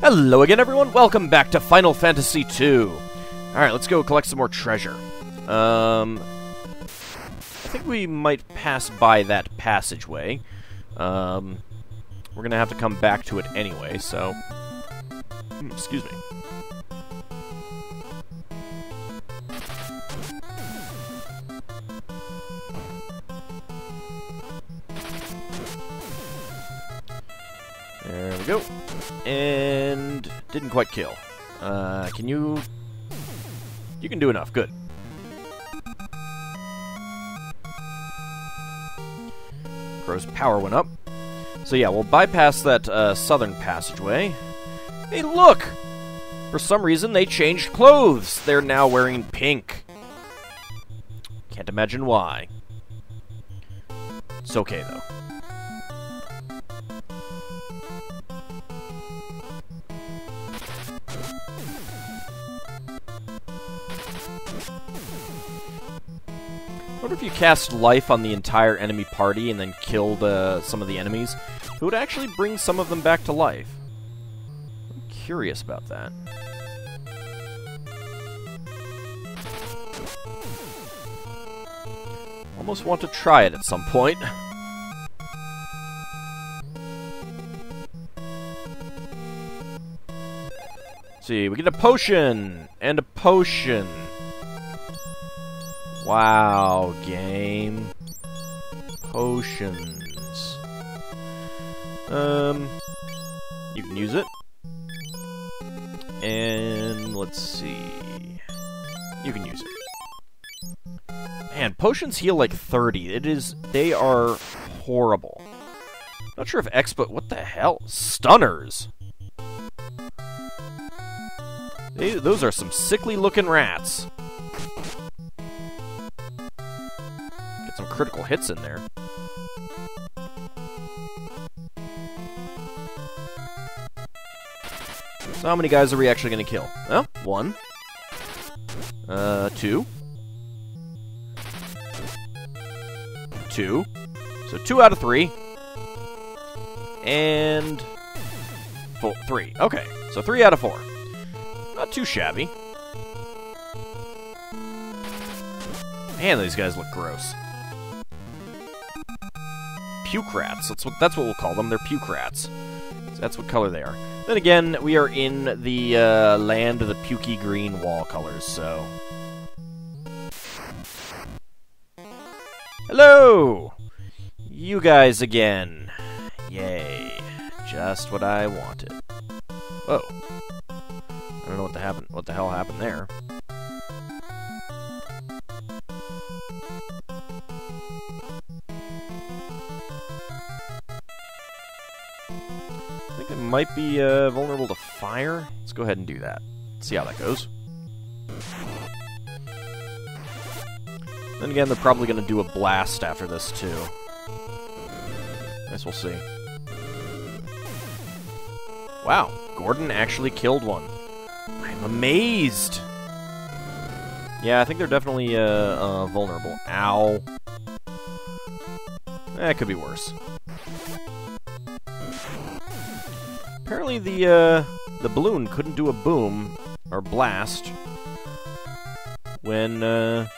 Hello again, everyone. Welcome back to Final Fantasy II. Alright, let's go collect some more treasure. Um, I think we might pass by that passageway. Um, we're gonna have to come back to it anyway, so... Hmm, excuse me. There we go. And didn't quite kill. Uh, can you... You can do enough. Good. Crow's power went up. So yeah, we'll bypass that uh, southern passageway. Hey, look! For some reason, they changed clothes. They're now wearing pink. Can't imagine why. It's okay, though. Wonder if you cast life on the entire enemy party and then killed uh, some of the enemies, it would actually bring some of them back to life. I'm curious about that. Almost want to try it at some point. see, we get a potion! And a potion! Wow, game. Potions. Um, you can use it. And let's see. You can use it. Man, potions heal like 30. It is, they are horrible. Not sure if Expo, what the hell? Stunners! They, those are some sickly looking rats. Critical hits in there. So how many guys are we actually going to kill? Well, one. Uh, two. Two. So two out of three. And... Four, three. Okay, so three out of four. Not too shabby. Man, these guys look gross puke rats. That's what that's what we'll call them. They're puke rats. So that's what color they are. Then again, we are in the uh, land of the pukey green wall colors, so. Hello! You guys again. Yay. Just what I wanted. Whoa. I don't know what the happen what the hell happened there. Might be uh, vulnerable to fire. Let's go ahead and do that. See how that goes. Then again, they're probably going to do a blast after this, too. I guess we'll see. Wow, Gordon actually killed one. I'm amazed! Yeah, I think they're definitely uh, uh, vulnerable. Ow. That eh, could be worse. Apparently the, uh, the balloon couldn't do a boom, or blast, when, uh,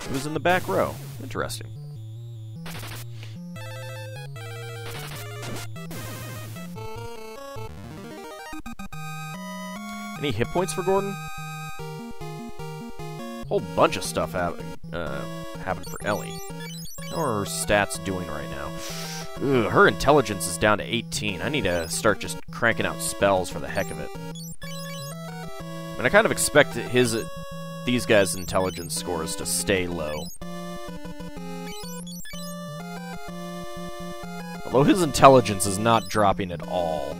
it was in the back row. Interesting. Any hit points for Gordon? Whole bunch of stuff happening, uh, happened for Ellie. How are her stats doing right now? Her intelligence is down to 18. I need to start just cranking out spells for the heck of it. I mean, I kind of expect his, these guys' intelligence scores to stay low. Although his intelligence is not dropping at all.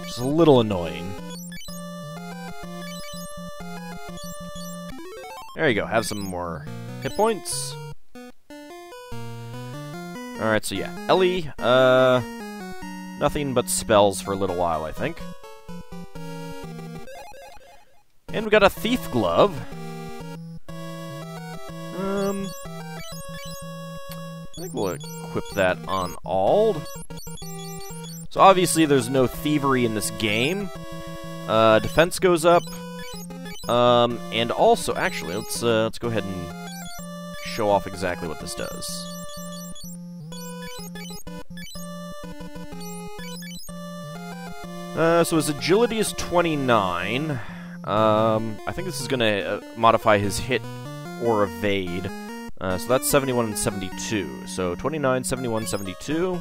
Which is a little annoying. There you go, have some more hit points. Alright, so yeah. Ellie, uh... Nothing but spells for a little while, I think. And we got a Thief Glove. Um... I think we'll equip that on Auld. So obviously there's no thievery in this game. Uh, defense goes up. Um, and also, actually, let's uh, let's go ahead and show off exactly what this does. Uh, so his agility is 29. Um, I think this is going to uh, modify his hit or evade. Uh, so that's 71 and 72. So 29, 71, 72.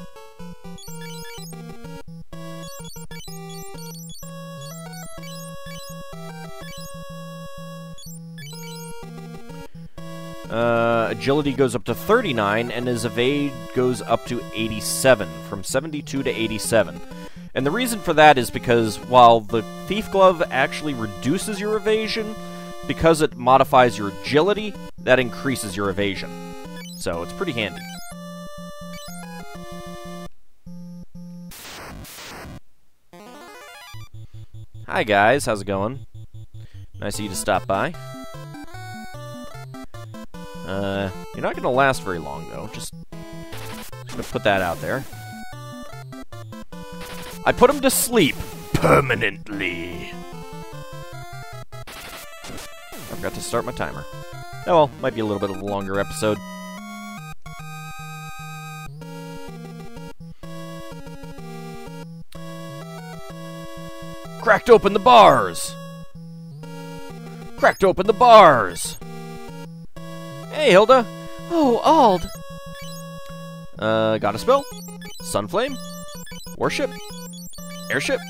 Uh, agility goes up to 39, and his evade goes up to 87, from 72 to 87. And the reason for that is because while the Thief Glove actually reduces your evasion, because it modifies your agility, that increases your evasion. So it's pretty handy. Hi guys, how's it going? Nice of you to stop by. Uh, you're not to last very long, though. Just, just to put that out there. I put him to sleep. Permanently. I forgot to start my timer. Oh well, might be a little bit of a longer episode. Cracked open the bars! Cracked open the bars! Hey, Hilda! Oh, Auld! Uh, got a spell? Sunflame? Warship? Airship?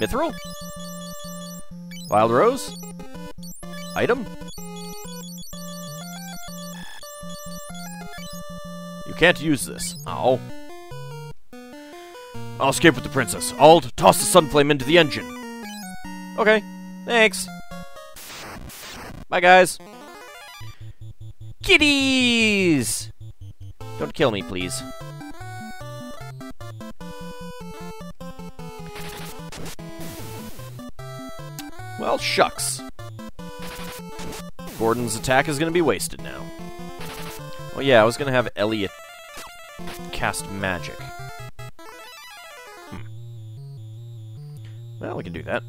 Mithril? Wild Rose? Item? You can't use this. Ow. I'll escape with the princess. Auld, toss the Sunflame into the engine. Okay, thanks. Bye, guys. Kitties! Don't kill me, please. Well, shucks. Gordon's attack is going to be wasted now. Oh yeah, I was going to have Elliot cast magic. Hmm. Well, we can do that.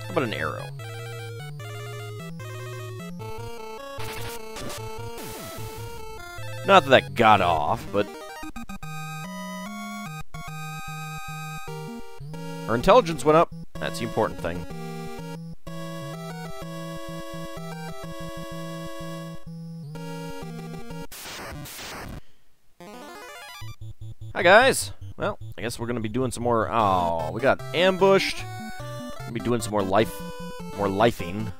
How about an arrow? Not that that got off, but... Her intelligence went up. That's the important thing. Hi, guys. Well, I guess we're going to be doing some more... Oh, we got ambushed. We're be doing some more life... More lifing.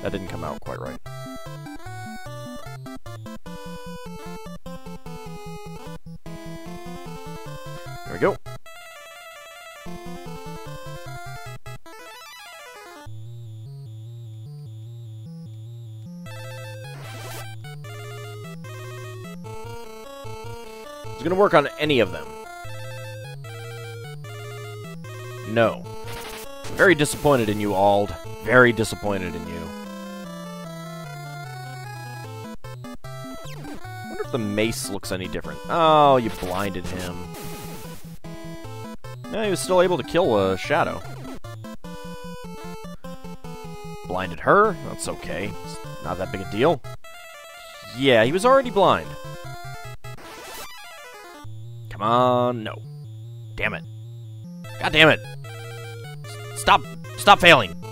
That didn't come out quite right. It gonna work on any of them? No. Very disappointed in you, Auld. Very disappointed in you. wonder if the mace looks any different. Oh, you blinded him. Yeah, he was still able to kill a shadow. Blinded her? That's okay. It's not that big a deal. Yeah, he was already blind. On, no. Damn it. God damn it. Stop, stop failing.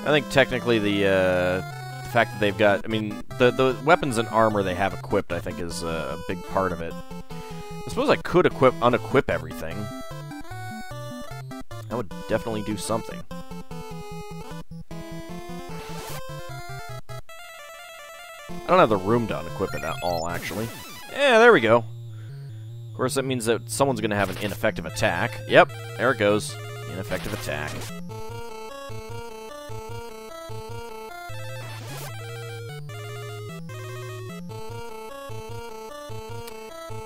I think technically the, uh, the fact that they've got, I mean, the the weapons and armor they have equipped, I think, is a big part of it. I suppose I could equip, unequip everything. That would definitely do something. I don't have the room to unequip it at all, actually. Yeah, there we go. Of course, that means that someone's going to have an ineffective attack. Yep, there it goes. Ineffective attack.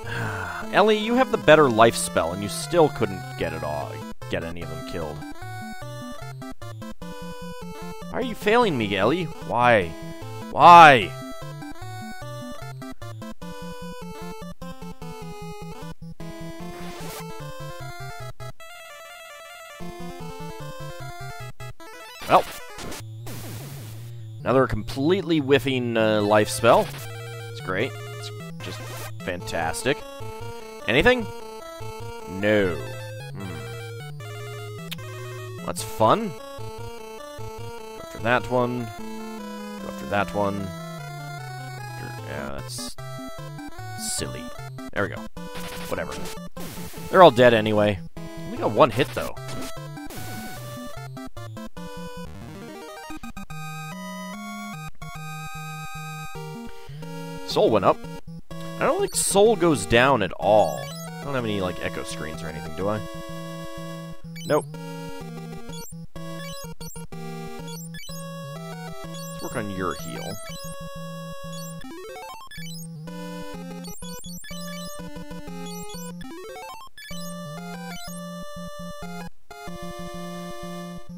Ellie, you have the better life spell, and you still couldn't get it all, get any of them killed. Why are you failing me, Ellie? Why? Why? Another completely whiffing uh, life spell. It's great. It's just fantastic. Anything? No. Hmm. That's fun. Go after that one. Go after that one. After, yeah, that's silly. There we go. Whatever. They're all dead anyway. We got one hit though. Soul went up. I don't think soul goes down at all. I don't have any, like, echo screens or anything, do I? Nope. Let's work on your heal.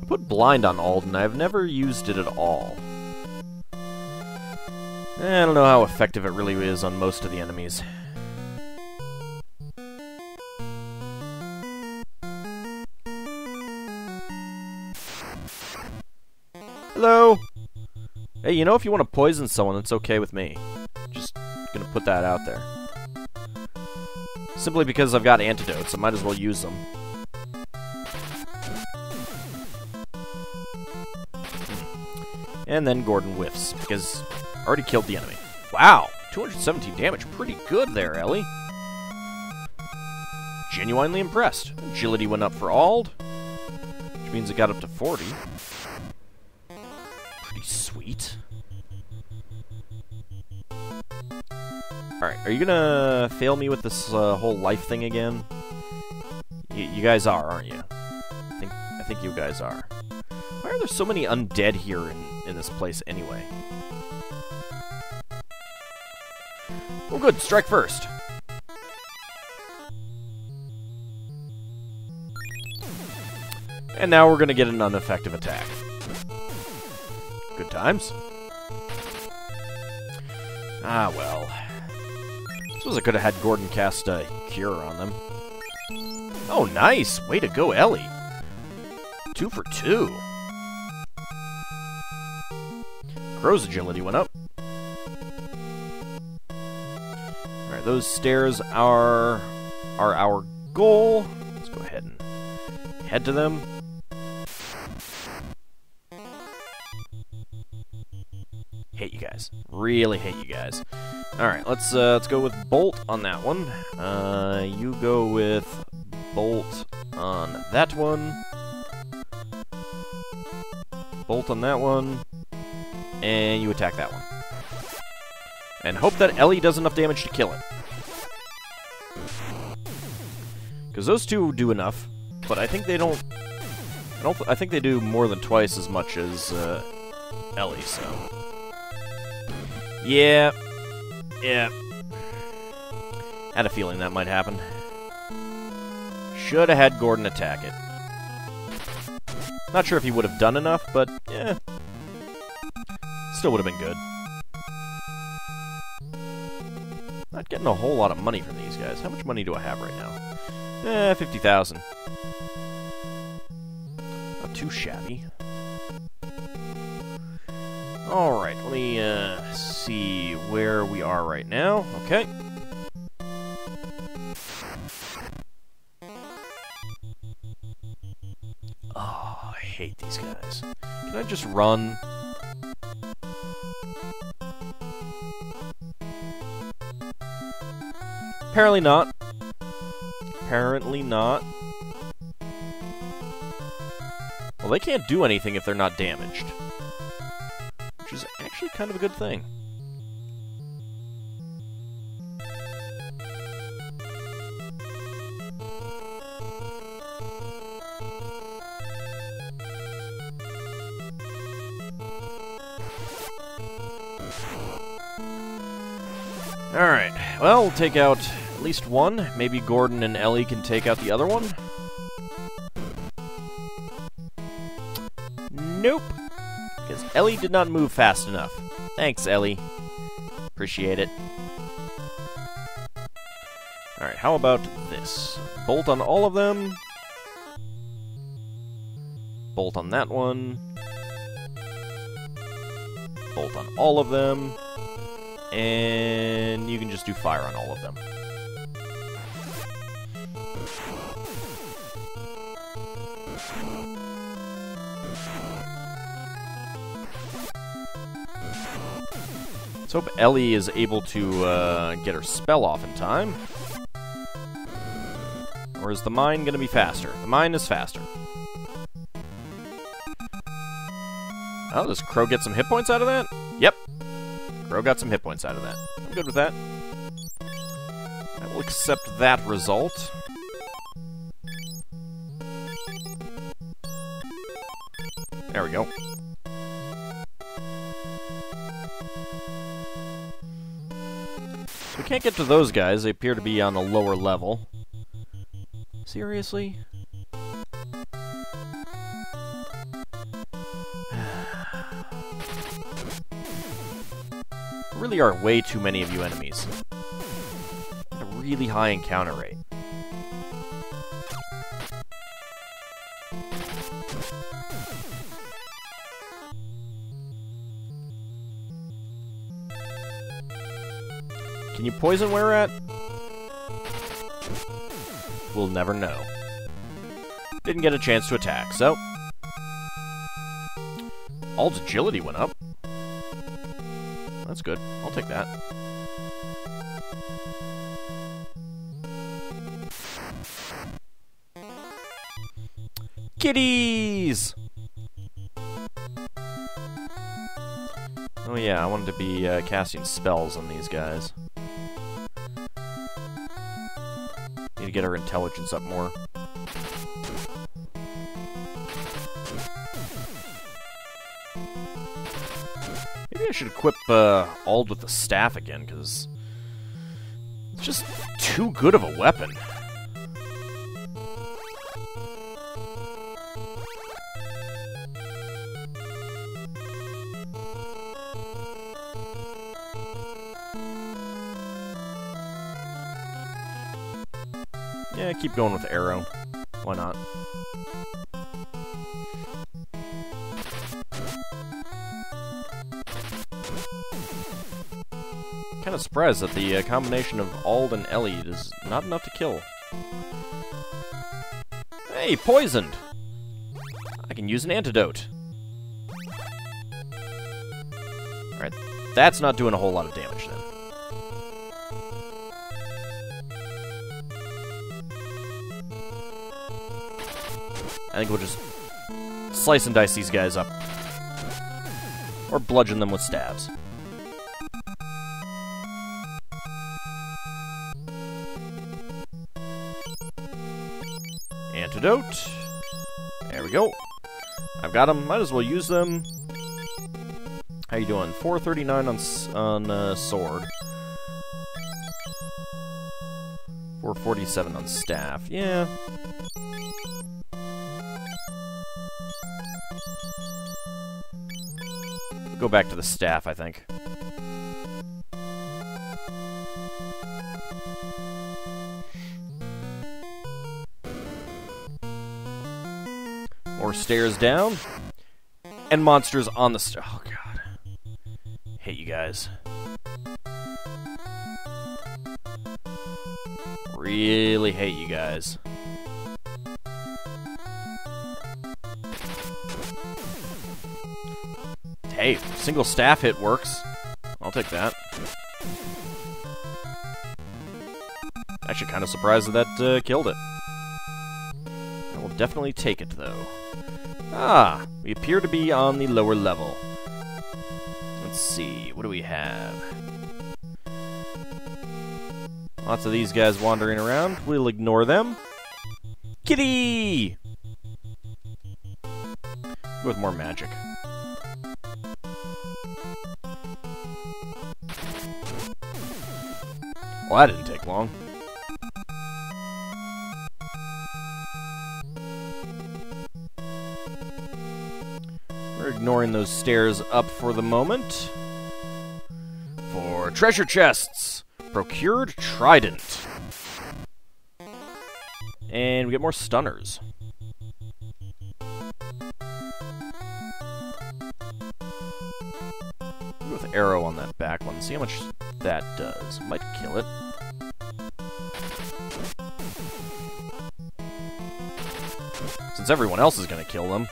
I put blind on Alden. I've never used it at all. Eh, I don't know how effective it really is on most of the enemies. Hello? Hey, you know if you want to poison someone, it's okay with me. Just gonna put that out there. Simply because I've got antidotes, I might as well use them. Hmm. And then Gordon whiffs, because Already killed the enemy. Wow, 217 damage. Pretty good there, Ellie. Genuinely impressed. Agility went up for Auld, which means it got up to 40. Pretty sweet. Alright, are you gonna fail me with this uh, whole life thing again? Y you guys are, aren't you? I think, I think you guys are. Why are there so many undead here in, in this place anyway? Oh good, strike first. And now we're gonna get an ineffective attack. Good times. Ah, well. Suppose I could have had Gordon cast a Cure on them. Oh, nice! Way to go, Ellie! Two for two. Crow's agility went up. Those stairs are are our goal. Let's go ahead and head to them. Hate you guys. Really hate you guys. Alright, let's uh, let's go with Bolt on that one. Uh, you go with Bolt on that one. Bolt on that one. And you attack that one. And hope that Ellie does enough damage to kill it. Because those two do enough, but I think they don't... I don't. I think they do more than twice as much as uh, Ellie. So, yeah, yeah. Had a feeling that might happen. Should have had Gordon attack it. Not sure if he would have done enough, but yeah, still would have been good. Getting a whole lot of money from these guys. How much money do I have right now? Eh, 50,000. Not too shabby. Alright, let me uh, see where we are right now. Okay. Oh, I hate these guys. Can I just run? Apparently not. Apparently not. Well, they can't do anything if they're not damaged. Which is actually kind of a good thing. Alright, well, we'll take out at least one. Maybe Gordon and Ellie can take out the other one. Nope. Because Ellie did not move fast enough. Thanks, Ellie. Appreciate it. Alright, how about this? Bolt on all of them. Bolt on that one. Bolt on all of them. And you can just do fire on all of them. Let's hope Ellie is able to uh, get her spell off in time. Or is the mine going to be faster? The mine is faster. Oh, does Crow get some hit points out of that? Yep. Crow got some hit points out of that. I'm good with that. I will accept that result. There we go. Can't get to those guys. They appear to be on a lower level. Seriously? really are way too many of you enemies. A really high encounter rate. You poison where at? We'll never know. Didn't get a chance to attack, so... Auld's agility went up. That's good. I'll take that. Kitties! Oh yeah, I wanted to be uh, casting spells on these guys. To get our intelligence up more. Maybe I should equip uh, Auld with the staff again, because it's just too good of a weapon. Going with arrow. Why not? Kind of surprised that the uh, combination of Auld and Ellie is not enough to kill. Hey, poisoned! I can use an antidote. Alright, that's not doing a whole lot of damage then. I think we'll just slice and dice these guys up. Or bludgeon them with stabs. Antidote. There we go. I've got them. Might as well use them. How you doing? 439 on on uh, sword. 447 on staff. Yeah, Go back to the staff, I think. More stairs down. And monsters on the stair. Oh, God. Hate you guys. Really hate you guys. Hey, single staff hit works. I'll take that. Actually, kind of surprised that that uh, killed it. I will definitely take it, though. Ah, we appear to be on the lower level. Let's see, what do we have? Lots of these guys wandering around. We'll ignore them. Kitty! With more magic. Well, that didn't take long. We're ignoring those stairs up for the moment. For treasure chests, procured trident. And we get more stunners. With arrow on that back one. See how much that does. Might kill it. Since everyone else is gonna kill them.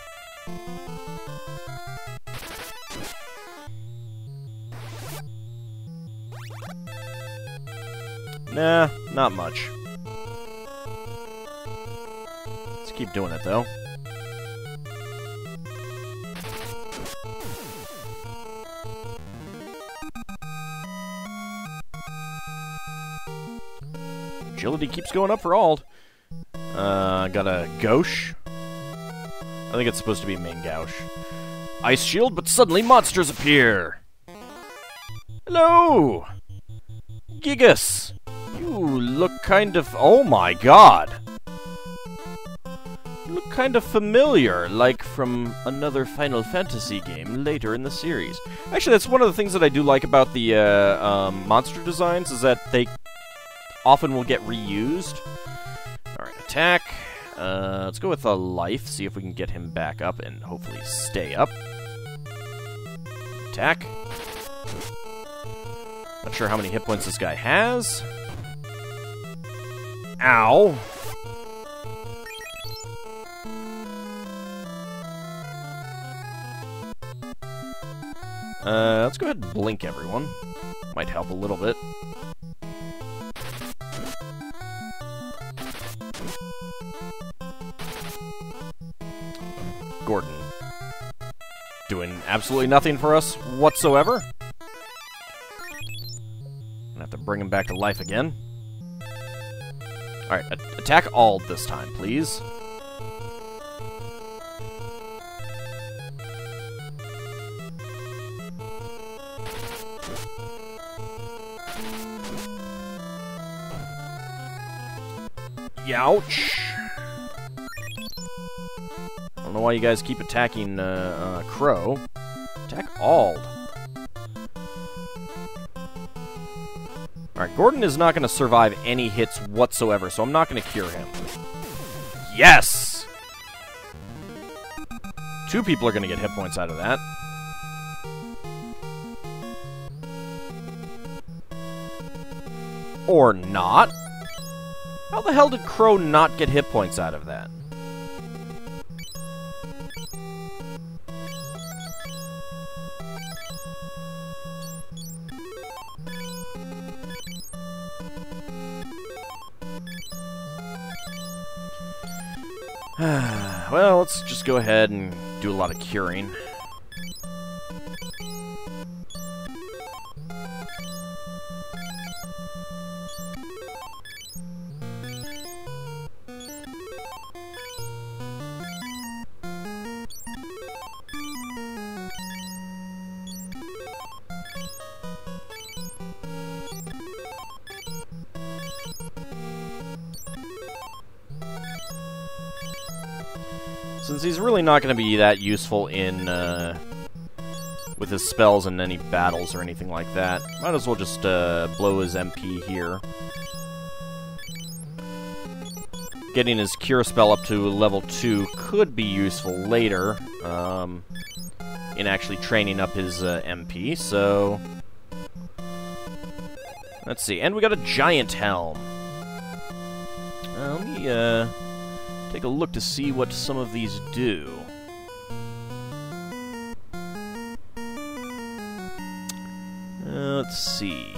Nah, not much. Let's keep doing it, though. Agility keeps going up for Auld. Uh, got a Gauche. I think it's supposed to be main Gauche. Ice Shield, but suddenly monsters appear! Hello! Gigas! You look kind of... Oh my god! You look kind of familiar, like from another Final Fantasy game later in the series. Actually, that's one of the things that I do like about the uh, um, monster designs, is that they often will get reused. Alright, attack. Uh, let's go with a life, see if we can get him back up and hopefully stay up. Attack. Not sure how many hit points this guy has. Ow. Uh, let's go ahead and blink everyone. Might help a little bit. Gordon. Doing absolutely nothing for us whatsoever. Gonna have to bring him back to life again. Alright, attack all this time, please. Youch! Know why you guys keep attacking uh, uh, Crow. Attack Auld. Alright, Gordon is not going to survive any hits whatsoever, so I'm not going to cure him. Yes! Two people are going to get hit points out of that. Or not. How the hell did Crow not get hit points out of that? well, let's just go ahead and do a lot of curing. Not going to be that useful in, uh, with his spells in any battles or anything like that, might as well just, uh, blow his MP here. Getting his Cure spell up to level 2 could be useful later, um, in actually training up his uh, MP, so... Let's see, and we got a Giant Helm. Uh, let me, uh take a look to see what some of these do. Uh, let's see.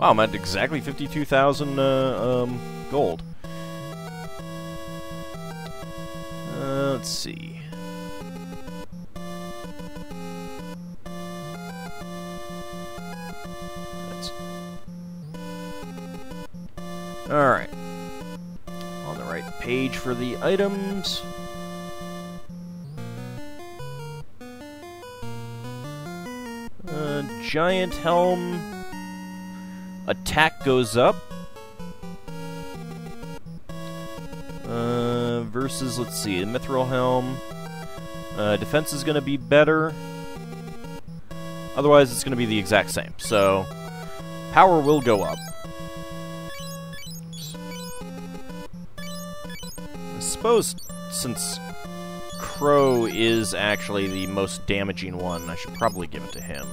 Wow, I'm at exactly 52,000 uh, um, gold. Uh, let's see. Alright. On the right page for the items. Giant helm. Attack goes up. Uh, versus, let's see, Mithril helm. Uh, defense is going to be better. Otherwise, it's going to be the exact same. So, power will go up. Suppose since Crow is actually the most damaging one, I should probably give it to him.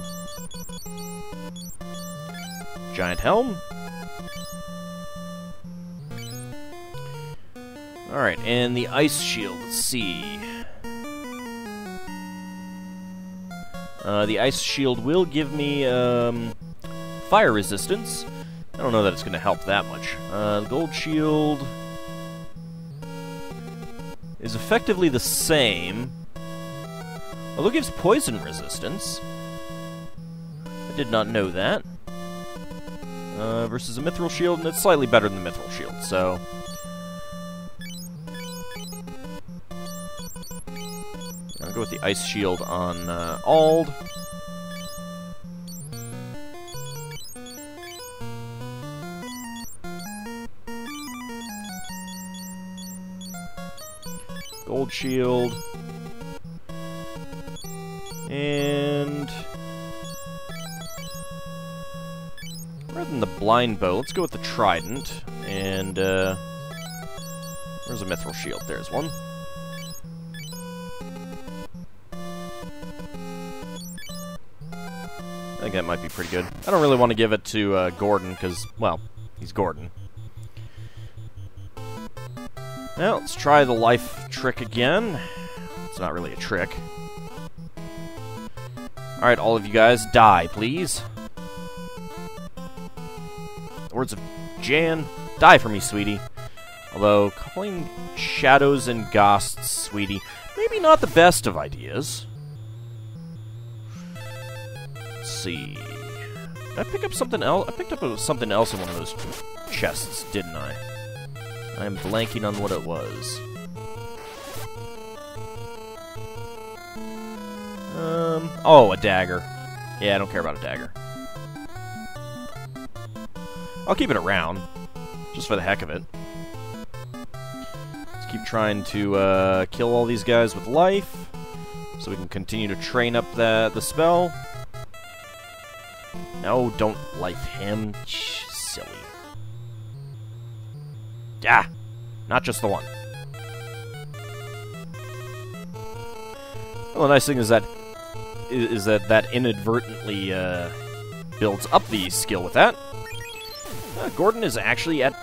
Giant Helm. Alright, and the Ice Shield, let's see. Uh, the Ice Shield will give me um, fire resistance. I don't know that it's going to help that much. Uh, Gold Shield is effectively the same, although it gives poison resistance. I did not know that. Uh, versus a Mithril Shield, and it's slightly better than the Mithril Shield, so... I'll go with the Ice Shield on uh, Auld. Gold Shield. And... Rather than the Blind Bow, let's go with the Trident. And, uh... Where's a Mithril Shield? There's one. I think that might be pretty good. I don't really want to give it to uh, Gordon, because, well, he's Gordon. Now, let's try the life trick again. It's not really a trick. Alright, all of you guys, die, please. words of Jan, die for me, sweetie. Although, calling shadows and ghosts, sweetie, maybe not the best of ideas. see. Did I pick up something else? I picked up something else in one of those chests, didn't I? I'm blanking on what it was. Um, oh, a dagger. Yeah, I don't care about a dagger. I'll keep it around, just for the heck of it. Let's keep trying to uh, kill all these guys with life, so we can continue to train up the, the spell. No, don't life him. Silly. Yeah, not just the one. Well, the nice thing is that is that that inadvertently uh, builds up the skill with that. Uh, Gordon is actually at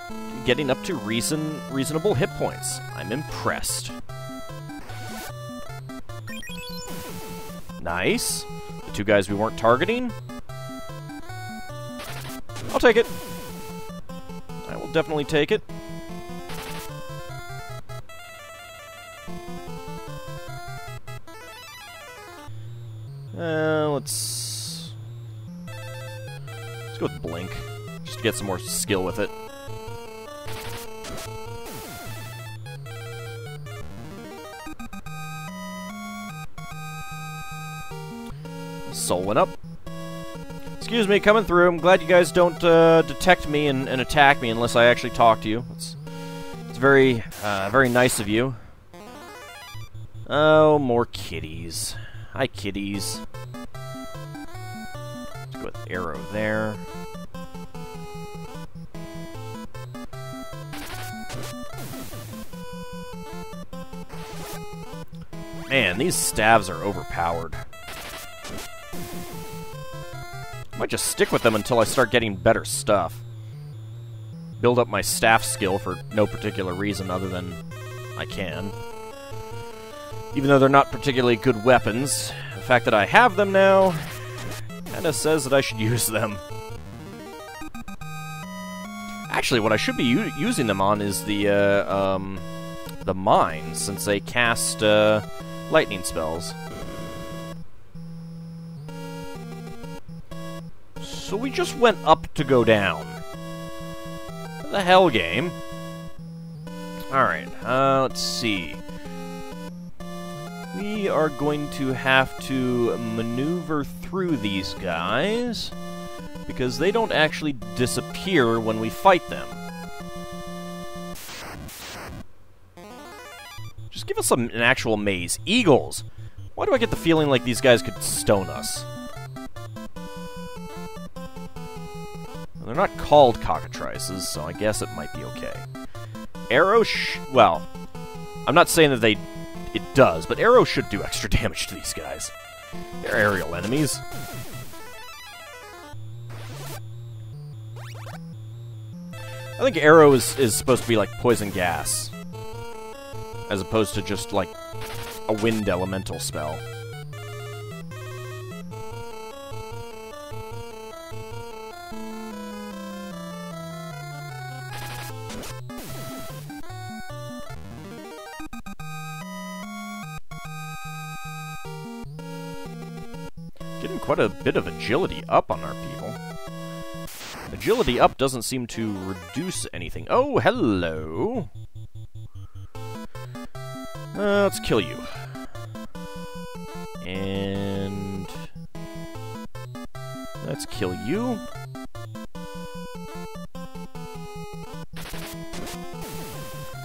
getting up to reason reasonable hit points. I'm impressed. Nice. The two guys we weren't targeting I'll take it. I will definitely take it. Get some more skill with it. Soul went up. Excuse me, coming through. I'm glad you guys don't uh, detect me and, and, attack me unless I actually talk to you. It's, it's very, uh, very nice of you. Oh, more kitties. Hi, kitties. Let's go with arrow there. Man, these staves are overpowered. Might just stick with them until I start getting better stuff. Build up my staff skill for no particular reason other than I can. Even though they're not particularly good weapons, the fact that I have them now kinda says that I should use them. Actually, what I should be using them on is the, uh, um, the mines, since they cast, uh, lightning spells. So we just went up to go down. The hell game. Alright, uh, let's see. We are going to have to maneuver through these guys, because they don't actually disappear when we fight them. Give us some, an actual maze. Eagles! Why do I get the feeling like these guys could stone us? They're not called cockatrices, so I guess it might be okay. Arrow sh- well, I'm not saying that they it does, but arrow should do extra damage to these guys. They're aerial enemies. I think arrow is, is supposed to be like poison gas. As opposed to just like a wind elemental spell. Getting quite a bit of agility up on our people. Agility up doesn't seem to reduce anything. Oh, hello! Uh, let's kill you. And... Let's kill you.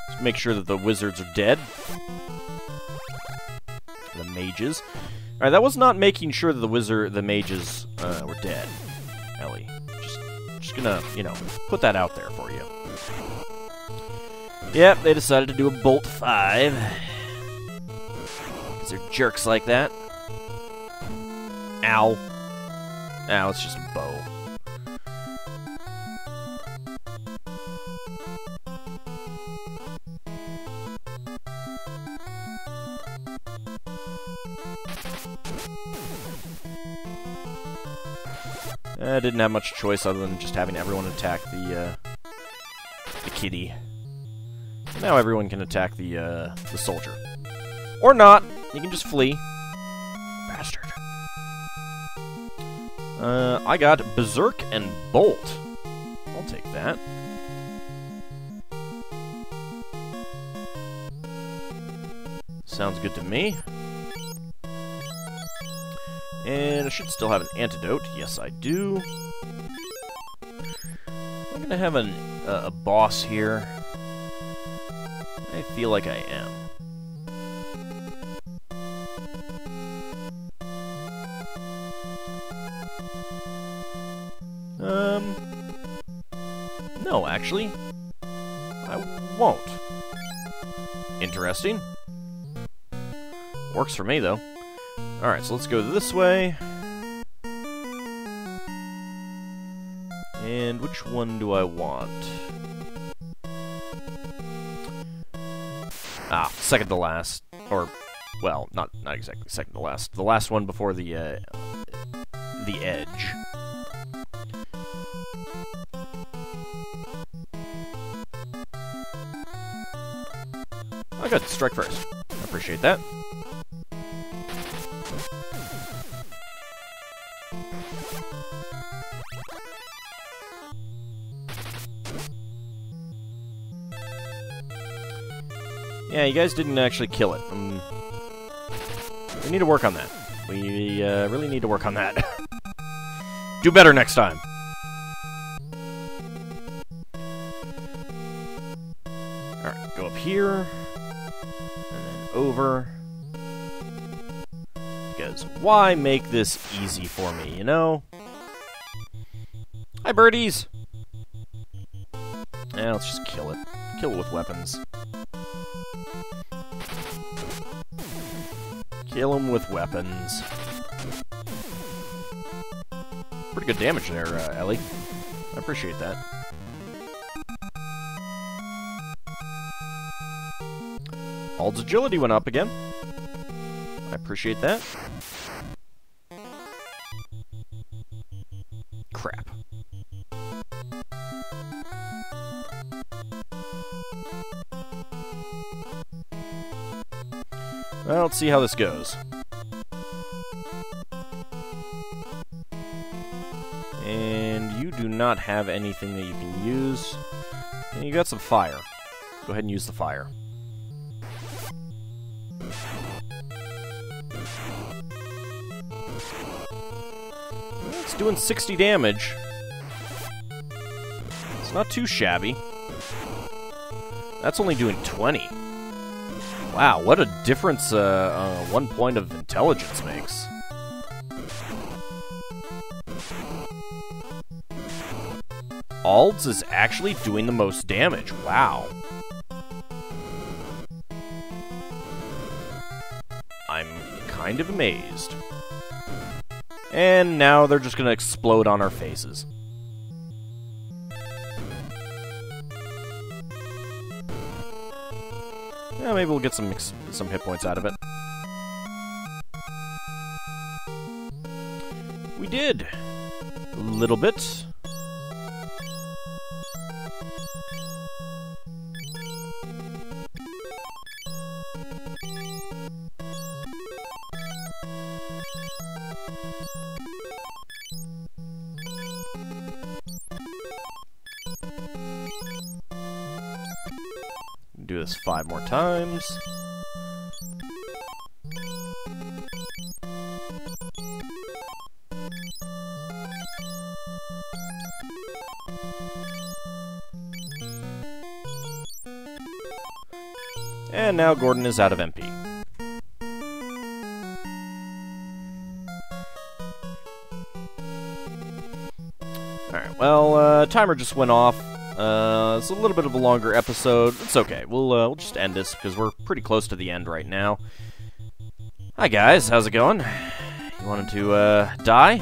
Let's make sure that the wizards are dead. The mages. Alright, that was not making sure that the wizard, the mages, uh, were dead, Ellie. Just, just gonna, you know, put that out there for you. Yep, they decided to do a Bolt 5. Jerks like that. Ow. Ow, it's just a bow. I didn't have much choice other than just having everyone attack the, uh, the kitty. Now everyone can attack the, uh, the soldier. Or not. You can just flee. Bastard. Uh, I got Berserk and Bolt. I'll take that. Sounds good to me. And I should still have an antidote. Yes, I do. I'm gonna have an, uh, a boss here. I feel like I am. Actually. I won't. Interesting. Works for me, though. Alright, so let's go this way. And which one do I want? Ah, second to last. Or, well, not not exactly second to last. The last one before the, uh, the edge. Got strike first. Appreciate that. Yeah, you guys didn't actually kill it. Um, we need to work on that. We uh, really need to work on that. Do better next time. Alright, go up here. Over. Because why make this easy for me, you know? Hi, birdies! Yeah, let's just kill it. Kill it with weapons. Kill him with weapons. Pretty good damage there, uh, Ellie. I appreciate that. Auld's agility went up again. I appreciate that. Crap. Well, let's see how this goes. And you do not have anything that you can use. And you got some fire. Go ahead and use the fire. Doing 60 damage. It's not too shabby. That's only doing 20. Wow, what a difference uh, uh, one point of intelligence makes. Auld's is actually doing the most damage. Wow. I'm kind of amazed. And now they're just gonna explode on our faces. Yeah, maybe we'll get some some hit points out of it. We did. A little bit. Times. And now Gordon is out of MP. Alright, well, uh, timer just went off. Uh, it's a little bit of a longer episode. It's okay. We'll, uh, we'll just end this because we're pretty close to the end right now. Hi, guys. How's it going? You wanted to, uh, die?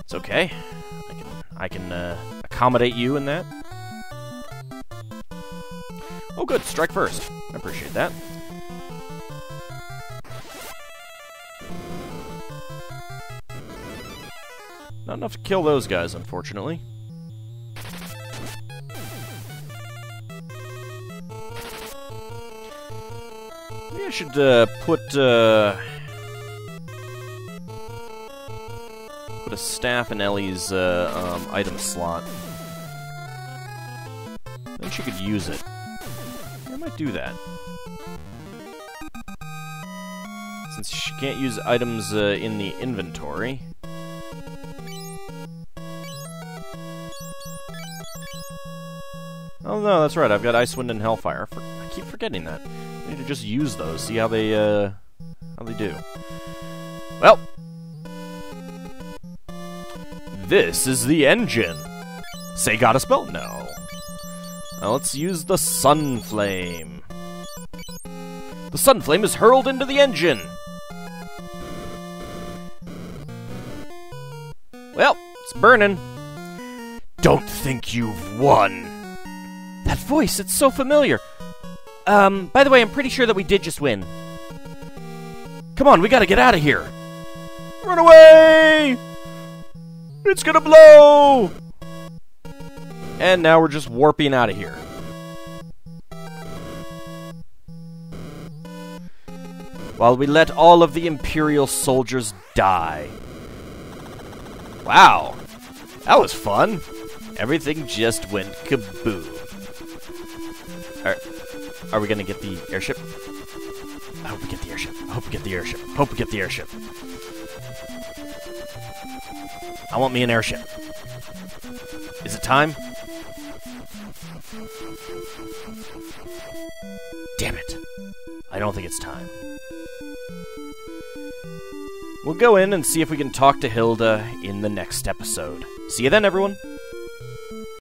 It's okay. I can, I can, uh, accommodate you in that. Oh, good. Strike first. I appreciate that. Not enough to kill those guys, unfortunately. Should uh, put uh, put a staff in Ellie's uh, um, item slot. I think she could use it. I might do that. Since she can't use items uh, in the inventory. Oh no, that's right. I've got Icewind and Hellfire. For I keep forgetting that. Need to just use those. See how they uh, how they do. Well, this is the engine. Say got a spell? No. Now let's use the Sun Flame. The Sun Flame is hurled into the engine. Well, it's burning. Don't think you've won. That voice, it's so familiar. Um, by the way, I'm pretty sure that we did just win. Come on, we gotta get out of here. Run away! It's gonna blow! And now we're just warping out of here. While we let all of the Imperial soldiers die. Wow. That was fun. Everything just went kaboom. Are, we gonna get the airship? I hope we get the airship. I hope we get the airship. I hope we get the airship. I want me an airship. Is it time? Damn it. I don't think it's time. We'll go in and see if we can talk to Hilda in the next episode. See you then, everyone.